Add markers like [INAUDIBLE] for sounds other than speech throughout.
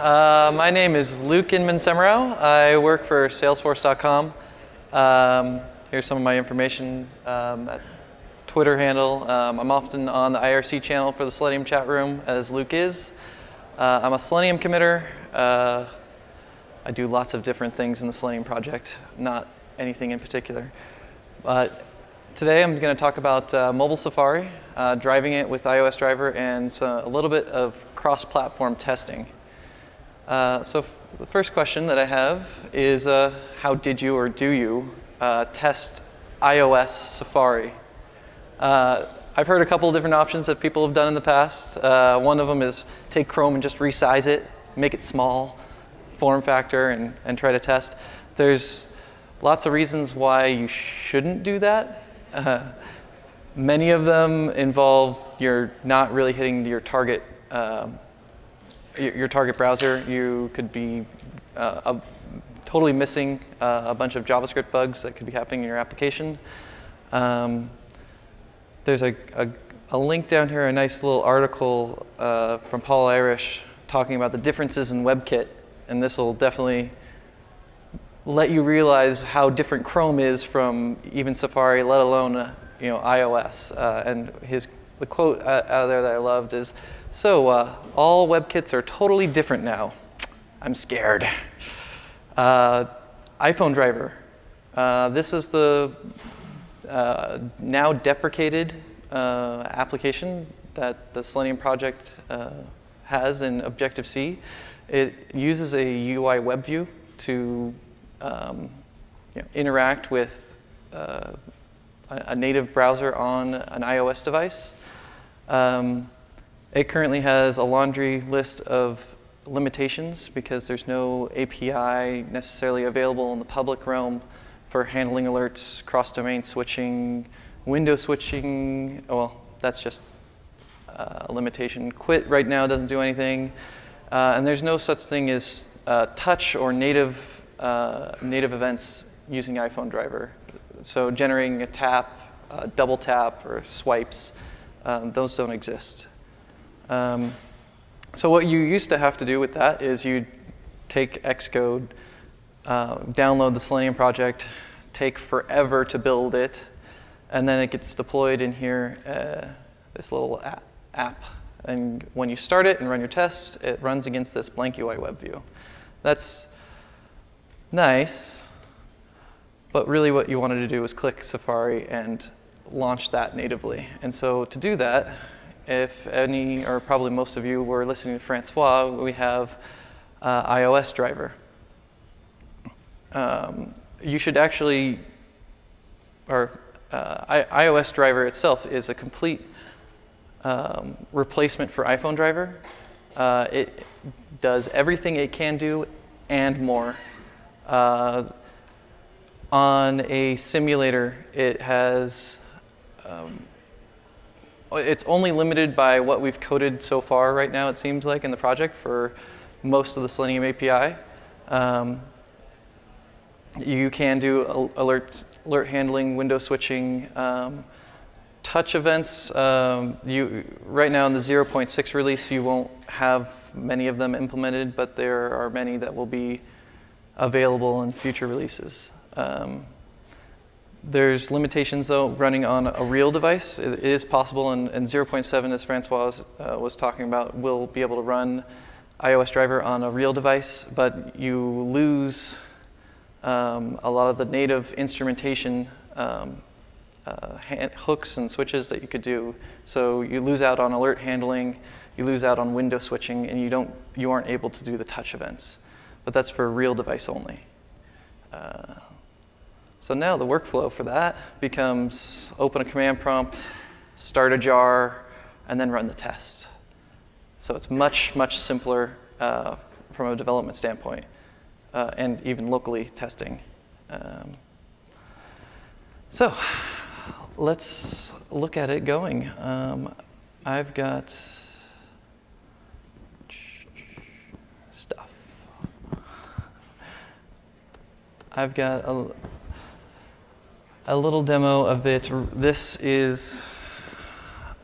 Uh, my name is Luke Inman Semerau. I work for Salesforce.com. Um, here's some of my information. Um, Twitter handle. Um, I'm often on the IRC channel for the Selenium chat room, as Luke is. Uh, I'm a Selenium committer. Uh, I do lots of different things in the Selenium project, not anything in particular. But today I'm going to talk about uh, mobile Safari, uh, driving it with iOS driver, and a little bit of cross-platform testing. Uh, so the first question that I have is, uh, how did you or do you test iOS Safari? Uh, I've heard a couple of different options that people have done in the past. Uh, one of them is take Chrome and just resize it, make it small, form factor, and, and try to test. There's lots of reasons why you shouldn't do that. Uh, many of them involve you're not really hitting your target um, your, target browser. You could be uh, a, totally missing uh, a bunch of JavaScript bugs that could be happening in your application. Um, there's a, a, a, link down here, a nice little article uh, from Paul Irish talking about the differences in WebKit, and this will definitely let you realize how different Chrome is from even Safari, let alone uh, you know iOS. Uh, and his the quote out of there that I loved is, "So uh, all WebKits are totally different now. I'm scared." Uh, iPhone driver. Uh, this is the uh, now deprecated uh, application that the Selenium project uh, has in Objective-C. It uses a UI web view to um, you know, interact with uh, a native browser on an iOS device. Um, it currently has a laundry list of limitations because there's no API necessarily available in the public realm for handling alerts, cross-domain switching, window switching. Well, that's just uh, a limitation. Quit right now doesn't do anything. Uh, and there's no such thing as uh, touch or native, uh, native events using iPhone driver. So generating a tap, double tap, or swipes, um, those don't exist. Um, so what you used to have to do with that is you'd take Xcode, uh, download the Selenium project, take forever to build it, and then it gets deployed in here, uh, this little app. And when you start it and run your tests, it runs against this blank UI web view. That's nice, but really what you wanted to do was click Safari and launch that natively. And so to do that, if any, or probably most of you were listening to Francois, we have uh, iOS driver um, you should actually, or uh, iOS driver itself is a complete um, replacement for iPhone driver. Uh, it does everything it can do and more. Uh, on a simulator, it has, um, it's only limited by what we've coded so far right now, it seems like, in the project for most of the Selenium API. Um, you can do alert, alert handling, window switching, um, touch events. Um, you, right now in the 0.6 release, you won't have many of them implemented, but there are many that will be available in future releases. Um, there's limitations though running on a real device. It is possible, and, and 0.7, as Francois was, uh, was talking about, will be able to run iOS driver on a real device, but you lose um, a lot of the native instrumentation um, uh, hooks and switches that you could do. So you lose out on alert handling, you lose out on window switching, and you, don't, you aren't able to do the touch events. But that's for real device only. Uh, so now the workflow for that becomes open a command prompt, start a jar, and then run the test. So it's much, much simpler uh, from a development standpoint uh, and even locally testing. Um, so let's look at it going. Um, I've got stuff. I've got a, a little demo of it. This is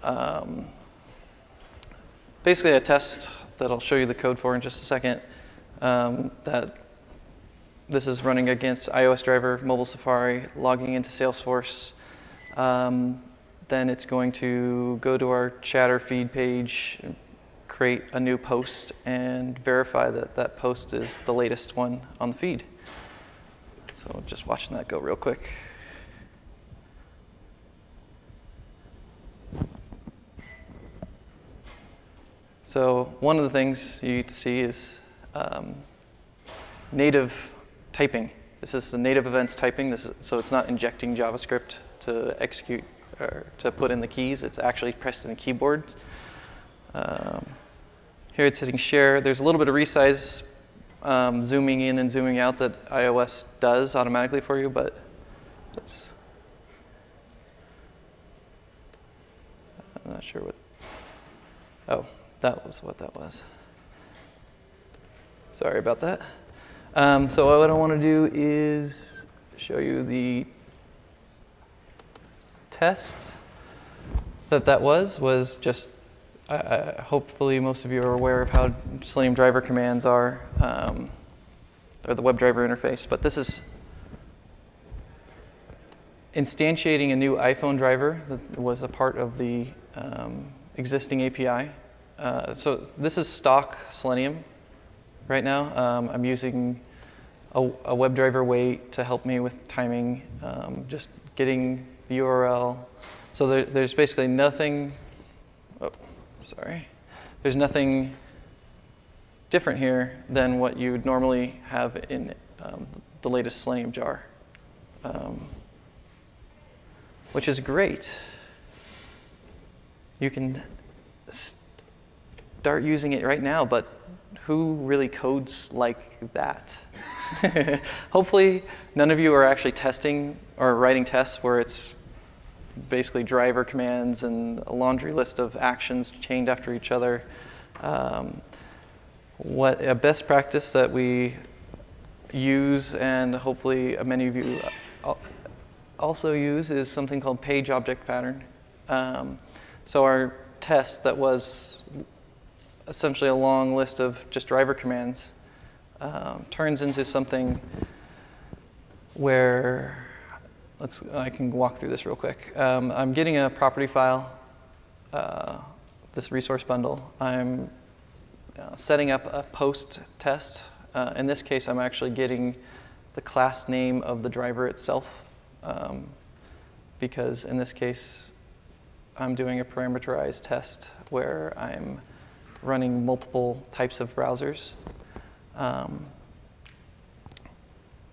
um, basically a test that I'll show you the code for in just a second. Um, that this is running against iOS driver, mobile Safari, logging into Salesforce. Um, then it's going to go to our chatter feed page, create a new post, and verify that that post is the latest one on the feed. So just watching that go real quick. So one of the things you get to see is um, native typing. This is the native events typing, is, so it's not injecting JavaScript to execute or to put in the keys. It's actually pressed in the keyboard. Um, here it's hitting share. There's a little bit of resize um, zooming in and zooming out that iOS does automatically for you, but oops. I'm not sure what. Oh, that was what that was. Sorry about that. Um, so what I want to do is show you the test that that was, was just, uh, hopefully most of you are aware of how Selenium driver commands are, um, or the WebDriver interface, but this is instantiating a new iPhone driver that was a part of the um, existing API. Uh, so this is stock Selenium right now. Um, I'm using a, a WebDriver wait to help me with timing, um, just getting the URL. So there, there's basically nothing, oh, sorry. There's nothing different here than what you would normally have in um, the latest Selenium jar, um, which is great. You can start using it right now, but who really codes like that? [LAUGHS] Hopefully, none of you are actually testing or writing tests where it's basically driver commands and a laundry list of actions chained after each other. Um, what a best practice that we use and hopefully many of you also use is something called page object pattern. Um, so our test that was essentially a long list of just driver commands um, turns into something where let's I can walk through this real quick. Um, I'm getting a property file, uh, this resource bundle. I'm uh, setting up a post test. Uh, in this case, I'm actually getting the class name of the driver itself, um, because in this case, I'm doing a parameterized test where I'm running multiple types of browsers. Um,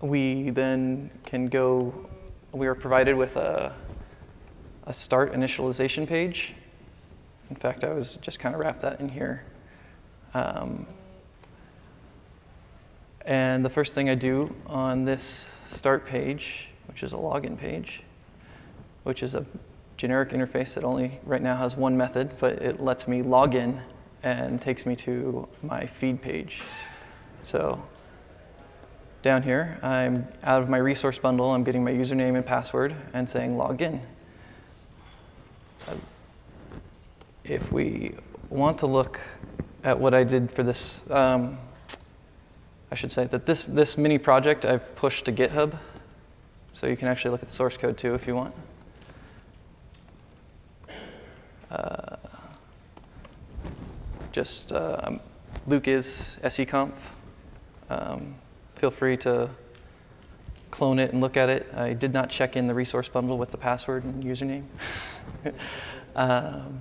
we then can go, we are provided with a, a start initialization page. In fact, I was just kind of wrapped that in here. Um, and the first thing I do on this start page, which is a login page, which is a generic interface that only right now has one method, but it lets me log in and takes me to my feed page. So down here, I'm out of my resource bundle, I'm getting my username and password and saying log in. If we want to look at what I did for this, um, I should say that this, this mini project I've pushed to GitHub. So you can actually look at the source code too if you want. Uh, just uh, um, Luke is seconf. Um, feel free to clone it and look at it. I did not check in the resource bundle with the password and username. [LAUGHS] um,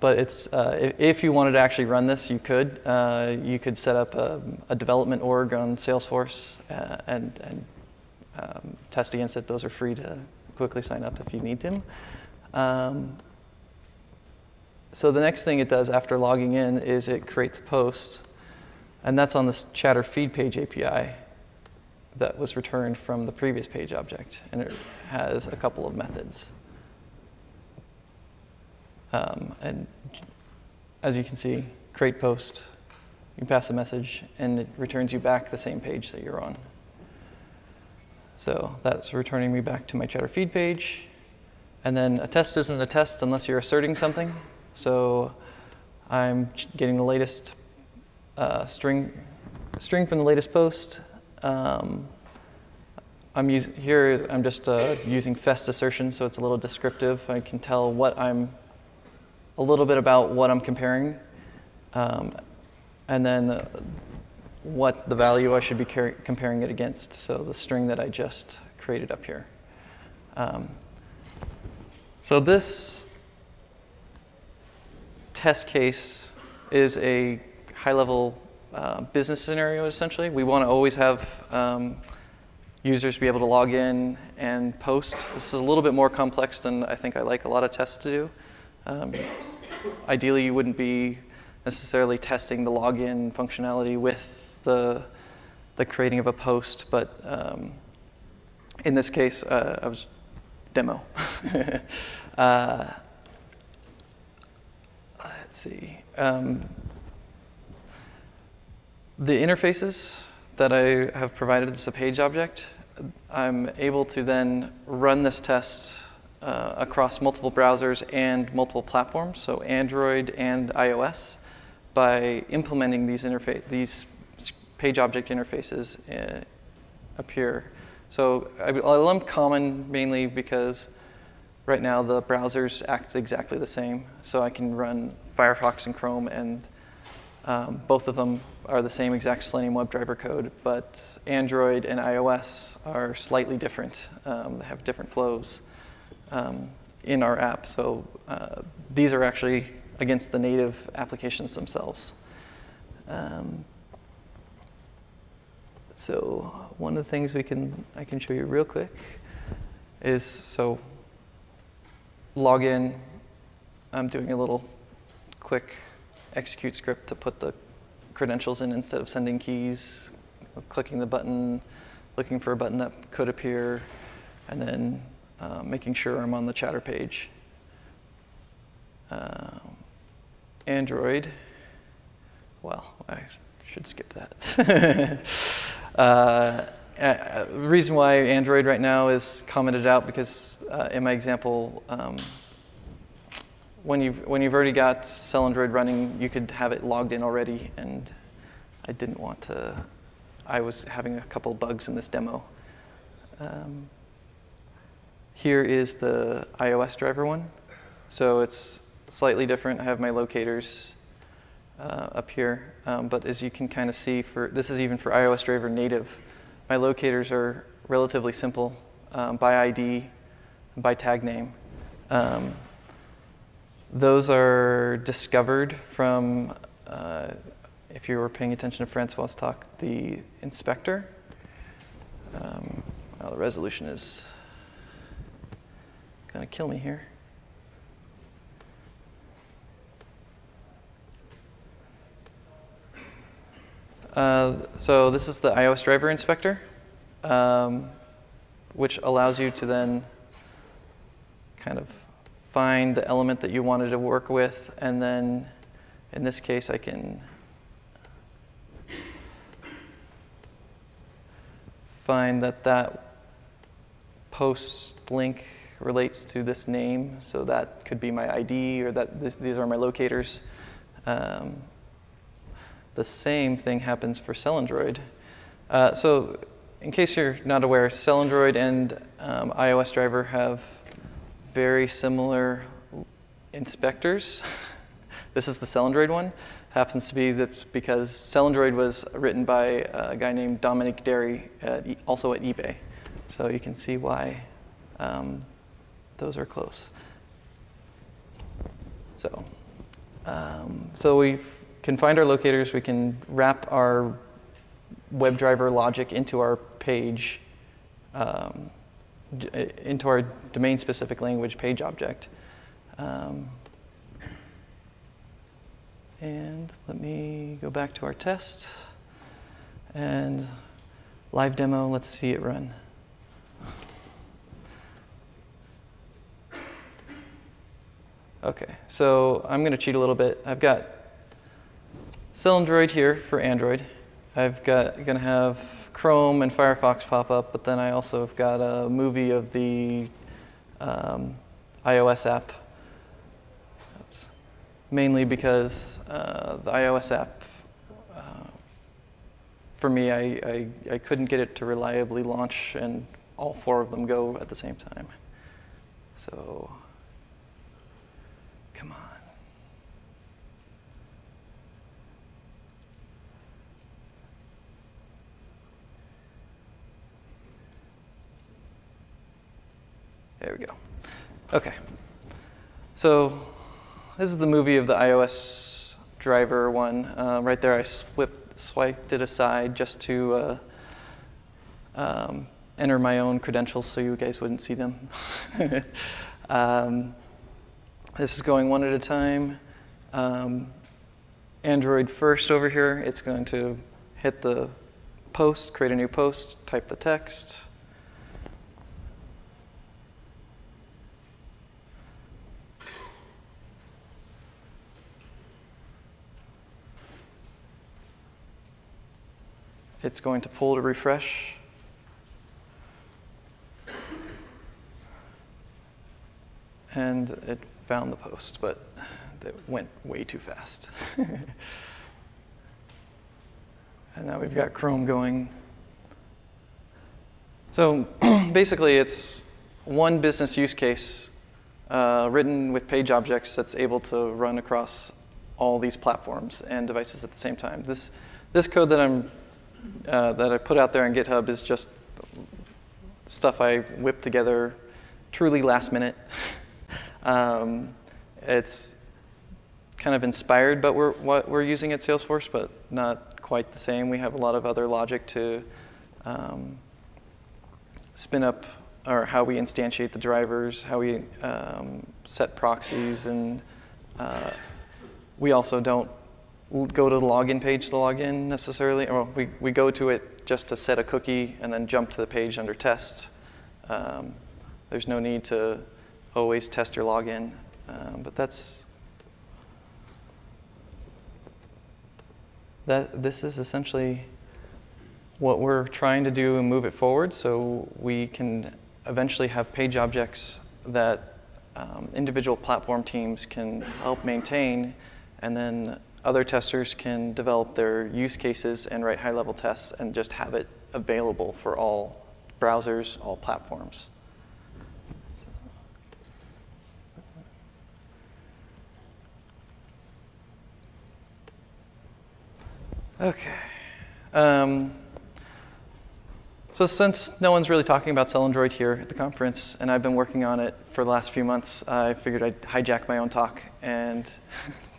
but it's, uh, if you wanted to actually run this, you could. Uh, you could set up a, a, development org on Salesforce uh, and, and um, test against it. Those are free to quickly sign up if you need them. Um, so the next thing it does after logging in is it creates a post, and that's on this chatter feed page API that was returned from the previous page object, and it has a couple of methods. Um, and as you can see, create post, you pass a message, and it returns you back the same page that you're on. So that's returning me back to my chatter feed page. And then a test isn't a test unless you're asserting something. So I'm getting the latest uh, string, string from the latest post. Um, I'm using here. I'm just uh, using fest assertion, so it's a little descriptive. I can tell what I'm, a little bit about what I'm comparing, um, and then what the value I should be comparing it against. So the string that I just created up here. Um, so this test case is a high-level uh, business scenario, essentially. We want to always have um, users be able to log in and post. This is a little bit more complex than I think I like a lot of tests to do. Um, ideally, you wouldn't be necessarily testing the login functionality with the, the creating of a post, but um, in this case, uh, I was demo. [LAUGHS] uh, let's see. Um, the interfaces that I have provided as a page object, I'm able to then run this test uh, across multiple browsers and multiple platforms, so Android and iOS, by implementing these interface these page object interfaces uh, up here. So I, I lump common mainly because right now the browsers act exactly the same. So I can run Firefox and Chrome and um, both of them are the same exact Selenium WebDriver code, but Android and iOS are slightly different. Um, they have different flows um, in our app. So uh, these are actually against the native applications themselves. Um, so one of the things we can I can show you real quick is so log in. I'm doing a little quick execute script to put the credentials in instead of sending keys, clicking the button, looking for a button that could appear, and then uh, making sure I'm on the chatter page. Uh, Android, well, I should skip that. [LAUGHS] uh, uh, the reason why Android right now is commented out because uh, in my example, um, when you've when you've already got Selendroid running, you could have it logged in already, and I didn't want to. I was having a couple bugs in this demo. Um, here is the iOS driver one, so it's slightly different. I have my locators uh, up here, um, but as you can kind of see, for this is even for iOS driver native my locators are relatively simple um, by ID by tag name. Um, those are discovered from, uh, if you were paying attention to Francois' talk, the inspector. Um, well, the resolution is going to kill me here. Uh, so this is the iOS driver inspector, um, which allows you to then kind of find the element that you wanted to work with, and then in this case, I can find that that post link relates to this name, so that could be my ID, or that this, these are my locators. Um, the same thing happens for Selendroid. Uh, so in case you're not aware, Selendroid and um, iOS driver have very similar inspectors. [LAUGHS] this is the Selendroid one. Happens to be that because Selendroid was written by a guy named Dominik Dary, at also at eBay. So you can see why um, those are close. So, um, so we've can find our locators, we can wrap our WebDriver logic into our page, um, into our domain-specific language page object. Um, and let me go back to our test. And live demo, let's see it run. Okay, so I'm going to cheat a little bit. I've got Selendroid here for Android. I've got going to have Chrome and Firefox pop up, but then I also have got a movie of the um, iOS app. Oops. mainly because uh, the iOS app, uh, for me, I, I, I couldn't get it to reliably launch and all four of them go at the same time. So, come on. There we go. Okay. So this is the movie of the iOS driver one. Uh, right there, I swiped, swiped it aside just to uh, um, enter my own credentials so you guys wouldn't see them. [LAUGHS] um, this is going one at a time. Um, Android first over here, it's going to hit the post, create a new post, type the text. It's going to pull to refresh. And it found the post, but it went way too fast. [LAUGHS] and now we've got Chrome going. So [CLEARS THROAT] basically, it's one business use case uh, written with page objects that's able to run across all these platforms and devices at the same time. This, this code that I'm uh, that I put out there on GitHub is just stuff I whipped together truly last minute. [LAUGHS] um, it's kind of inspired but what we're using at Salesforce, but not quite the same. We have a lot of other logic to um, spin up or how we instantiate the drivers, how we um, set proxies, and uh, we also don't go to the login page to log in necessarily. Or we, we go to it just to set a cookie and then jump to the page under test. Um, there's no need to always test your login, um, but that's that. This is essentially what we're trying to do and move it forward, so we can eventually have page objects that um, individual platform teams can help maintain, and then other testers can develop their use cases and write high-level tests and just have it available for all browsers, all platforms. Okay. Um, so since no one's really talking about Cell here at the conference, and I've been working on it for the last few months, I figured I'd hijack my own talk and [LAUGHS]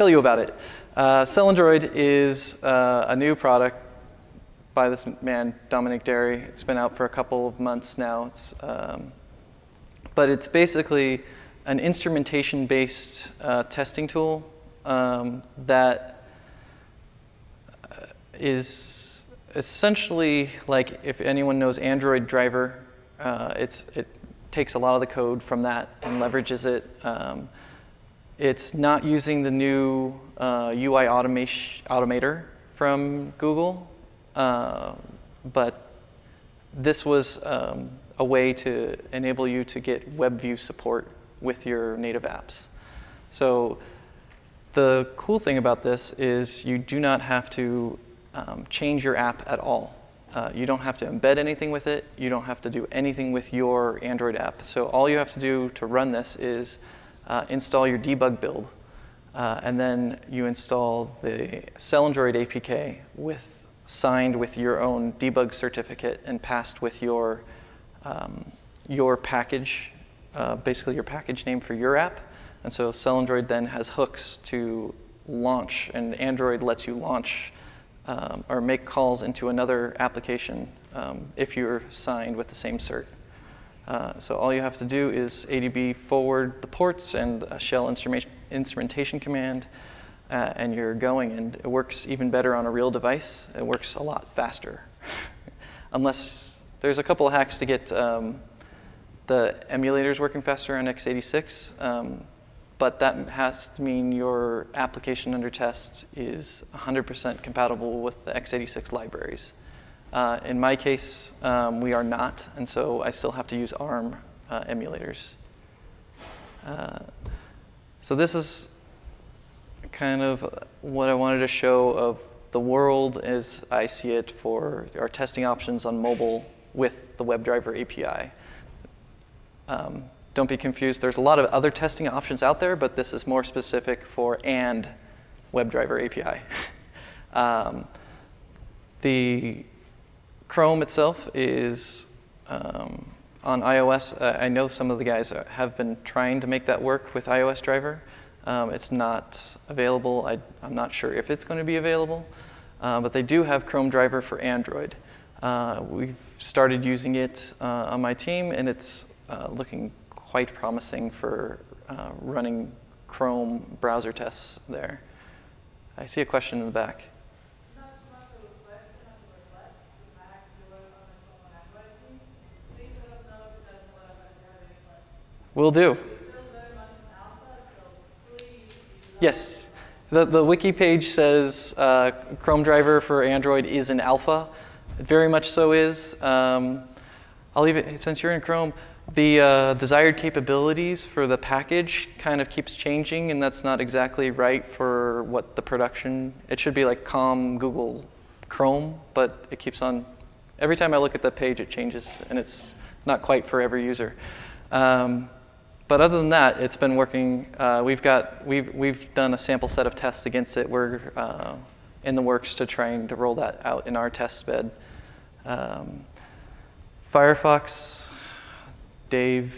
tell you about it. Uh, Selendroid is uh, a new product by this man, Dominik Dary. It's been out for a couple of months now. It's, um, but it's basically an instrumentation-based uh, testing tool um, that uh, essentially like if anyone knows Android Driver, uh, it takes a lot of the code from that and leverages it. Um, it's not using the new uh, UI automator from Google, uh, but this was um, a way to enable you to get WebView support with your native apps. So the cool thing about this is you do not have to um, change your app at all. Uh, you don't have to embed anything with it. You don't have to do anything with your Android app. So all you have to do to run this is uh, install your debug build, uh, and then you install the Selendroid APK with signed with your own debug certificate and passed with your um, your package, uh, basically your package name for your app. And so Selendroid then has hooks to launch, and Android lets you launch um, or make calls into another application um, if you're signed with the same cert. Uh, so all you have to do is ADB forward the ports and a shell instrumentation, command, uh, and you're going. And it works even better on a real device. It works a lot faster. [LAUGHS] Unless there's a couple of hacks to get um, the emulators working faster on x86, um, but that has to mean your application under test is 100% compatible with the x86 libraries. Uh, in my case, um, we are not, and so I still have to use ARM uh, emulators. Uh, so this is kind of what I wanted to show of the world as I see it for our testing options on mobile with the WebDriver API. Um, don't be confused. There's a lot of other testing options out there, but this is more specific for and WebDriver API. [LAUGHS] um, the Chrome itself is um, on iOS. Uh, I know some of the guys have been trying to make that work with iOS driver. Um, it's not available. I, am not sure if it's going to be available, uh, but they do have Chrome driver for Android. Uh, we've started using it uh, on my team, and it's uh, looking quite promising for uh, running Chrome browser tests there. I see a question in the back. Will do. Yes. The, the wiki page says uh, Chrome driver for Android is in alpha. It very much so is. Um, I'll leave it, since you're in Chrome, the uh, desired capabilities for the package kind of keeps changing, and that's not exactly right for what the production, it should be like COM Google Chrome, but it keeps on, every time I look at that page, it changes, and it's not quite for every user. Um, but other than that, it's been working. Uh, we've got, we've, we've done a sample set of tests against it. We're uh, in the works to trying to roll that out in our test bed. Um, Firefox, Dave,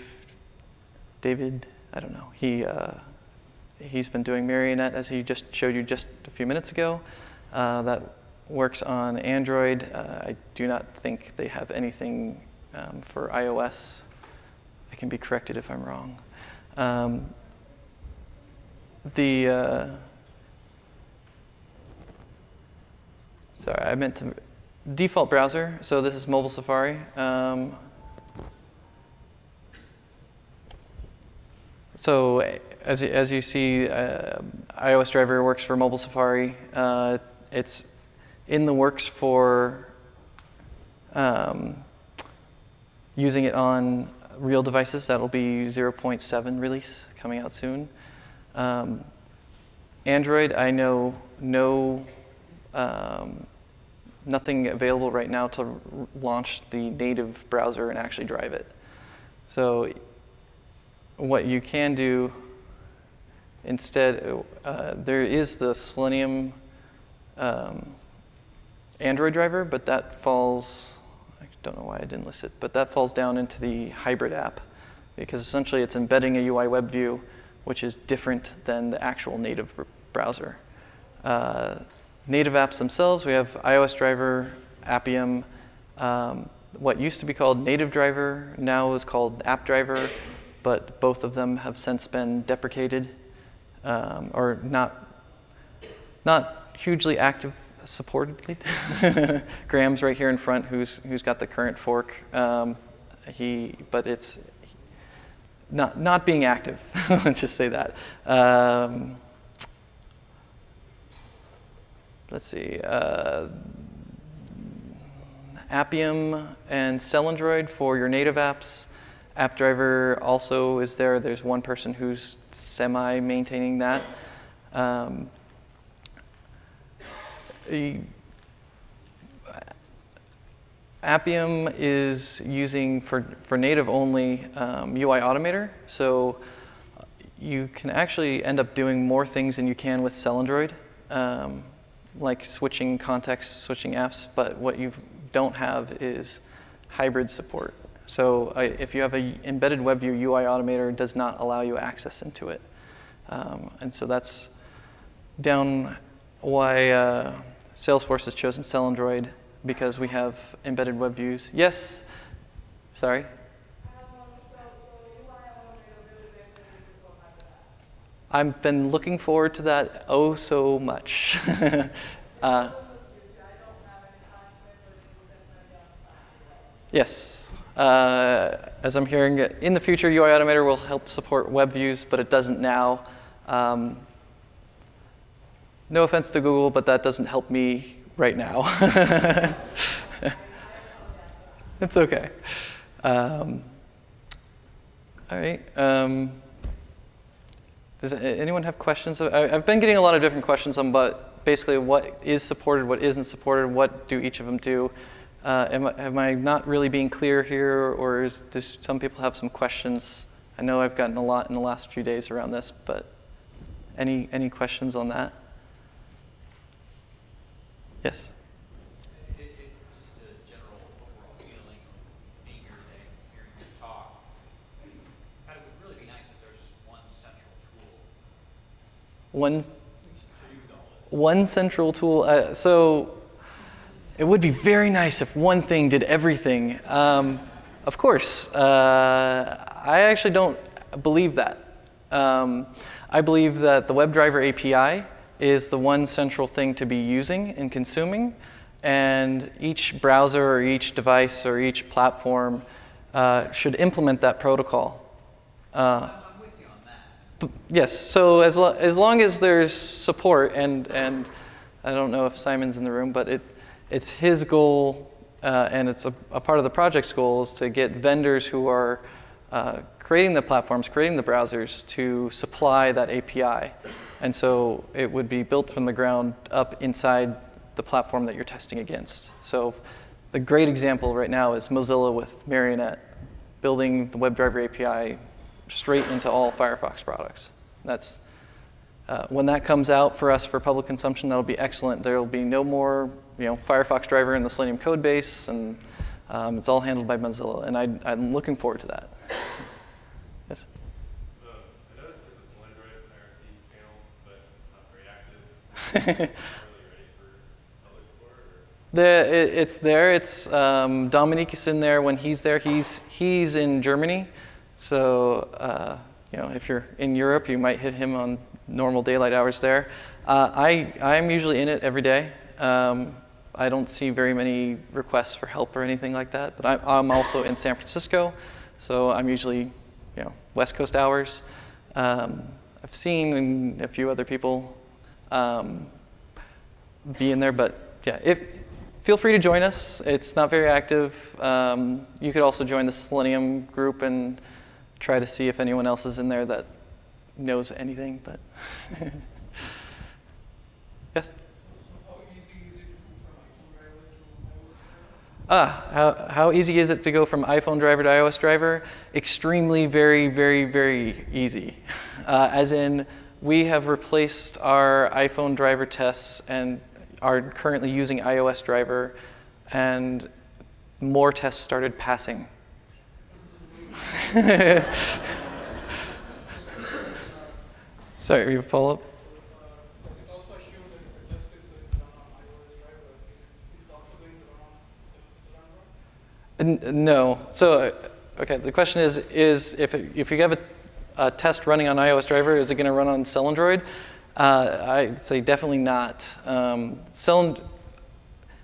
David, I don't know. He, uh, he's been doing Marionette as he just showed you just a few minutes ago. Uh, that works on Android. Uh, I do not think they have anything um, for iOS. Can be corrected if I'm wrong. Um, the uh, sorry, I meant to default browser. So this is mobile Safari. Um, so as, as you see, uh, iOS driver works for mobile Safari. Uh, it's in the works for um, using it on real devices. That'll be 0.7 release coming out soon. Um, Android, I know no um, nothing available right now to launch the native browser and actually drive it. So what you can do instead, uh, there is the Selenium um, Android driver, but that falls, don't know why I didn't list it, but that falls down into the hybrid app because essentially it's embedding a UI web view which is different than the actual native browser. Uh, native apps themselves, we have iOS driver, Appium, um, what used to be called native driver now is called app driver, but both of them have since been deprecated um, or not, not hugely active supportedly. [LAUGHS] Graham's right here in front who's, who's got the current fork. Um, he, but it's not, not being active, [LAUGHS] let's just say that. Um, let's see, uh, Appium and Selendroid for your native apps. AppDriver also is there. There's one person who's semi-maintaining that. Um, Appium is using for, for native only um, UI Automator. So you can actually end up doing more things than you can with Selendroid. Um, like switching context, switching apps, but what you don't have is hybrid support. So uh, if you have an embedded WebView, UI Automator does not allow you access into it. Um, and so that's down why uh, Salesforce has chosen Selendroid because we have embedded web views. Yes? Sorry? I've been looking forward to that oh so much. [LAUGHS] uh, yes. Uh, as I'm hearing, in the future, UI Automator will help support web views, but it doesn't now. Um, no offense to Google, but that doesn't help me right now. [LAUGHS] it's okay. Um, all right. Um, Does anyone have questions? I've been getting a lot of different questions on, but basically, what is supported, what isn't supported, what do each of them do? Uh, am, I, am I not really being clear here, or is, does some people have some questions? I know I've gotten a lot in the last few days around this, but any any questions on that? Yes. One one central tool. Uh, so it would be very nice if one thing did everything. Um, of course, uh, I actually don't believe that. Um, I believe that the WebDriver API is the one central thing to be using and consuming, and each browser or each device or each platform uh, should implement that protocol. Uh, I'm, I'm with you on that. Yes, so as, lo- as long as there's support, and, and I don't know if Simon's in the room, but it, it's his goal, uh, and it's a, a part of the project's goal, is to get vendors who are uh, creating the platforms, creating the browsers, to supply that API. And so it would be built from the ground up inside the platform that you're testing against. So the great example right now is Mozilla with Marionette building the WebDriver API straight into all Firefox products. That's uh, when that comes out for us for public consumption, that'll be excellent. There will be no more, you know, Firefox driver in the Selenium code base, and um, it's all handled by Mozilla. And I, I'm looking forward to that. Yes. I? [LAUGHS] The, it, it's there. It's um, Dominik is in there. When he's there, he's he's in Germany. So uh, you know, if you're in Europe, you might hit him on normal daylight hours there. Uh, I I'm usually in it every day. Um, I don't see very many requests for help or anything like that. But I'm, I'm also in San Francisco, so I'm usually West Coast hours. Um, I've seen a few other people. Um, be in there. But yeah, if, feel free to join us. It's not very active. Um, you could also join the Selenium group and try to see if anyone else is in there that knows anything. But [LAUGHS] yes. Ah, how, how easy is it to go from iPhone driver to iOS driver? Extremely, very, very, very easy. Uh, as in, we have replaced our iPhone driver tests and are currently using iOS driver, and more tests started passing. [LAUGHS] Sorry, you follow up? No. So, uh, okay, the question is, is if, it- if you have a, a test running on iOS driver, is it going to run on Selendroid? Uh, I'd say definitely not. Um,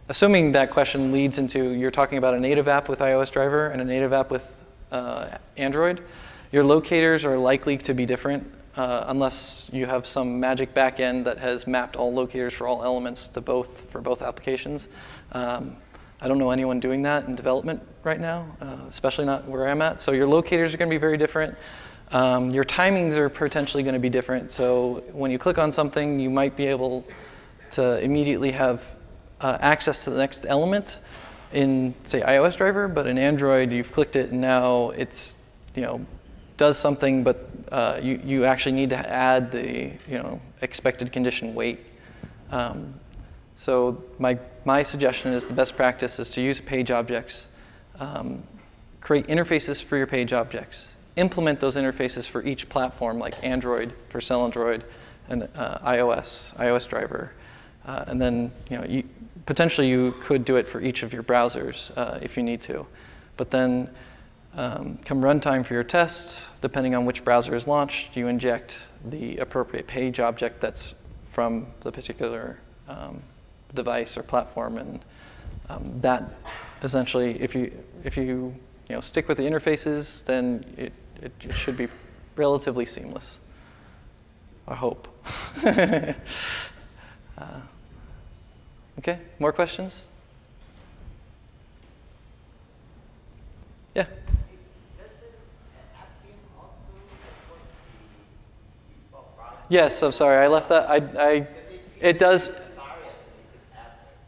assuming that question leads into you're talking about a native app with iOS driver and a native app with uh, Android, your locators are likely to be different uh, unless you have some magic backend that has mapped all locators for all elements to both for both applications. Um, I don't know anyone doing that in development right now, uh, especially not where I'm at. So your locators are going to be very different. Um, your timings are potentially going to be different. So when you click on something, you might be able to immediately have uh, access to the next element in, say, iOS driver, but in Android, you've clicked it and now it's, you know, does something, but uh, you, you actually need to add the, you know, expected condition wait. Um, so my, my suggestion is the best practice is to use page objects, um, create interfaces for your page objects, implement those interfaces for each platform, like Android for Selendroid and uh, iOS, iOS driver, uh, and then you know you, potentially you could do it for each of your browsers uh, if you need to, but then um, come runtime for your test, depending on which browser is launched, you inject the appropriate page object that's from the particular um, device or platform, and um, that essentially, if you if you you know stick with the interfaces, then it, it, it should be relatively seamless. I hope. [LAUGHS] uh, okay, more questions? Yeah. Yes, I'm sorry. I left that. I, I, it does.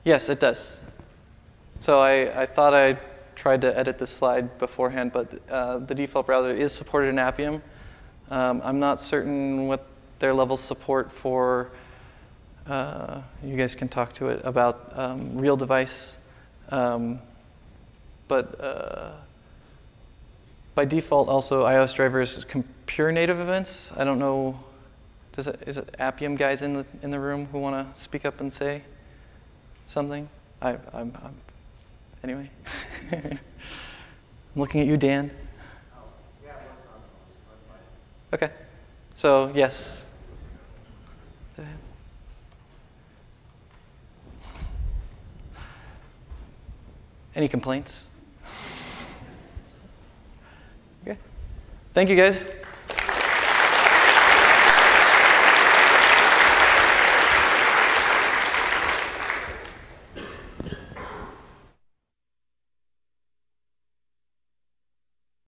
Yes, it does. So I, I thought I tried to edit this slide beforehand, but uh, the default browser is supported in Appium. Um, I'm not certain what their level support for. Uh, you guys can talk to it about um, real device, um, but uh, by default, also iOS drivers can pure native events. I don't know. Does it, is it Appium guys in the in the room who want to speak up and say something? I, I'm, I'm anyway. [LAUGHS] I'm looking at you, Dan. Okay. So yes. Any complaints? [LAUGHS] Okay. Thank you, guys.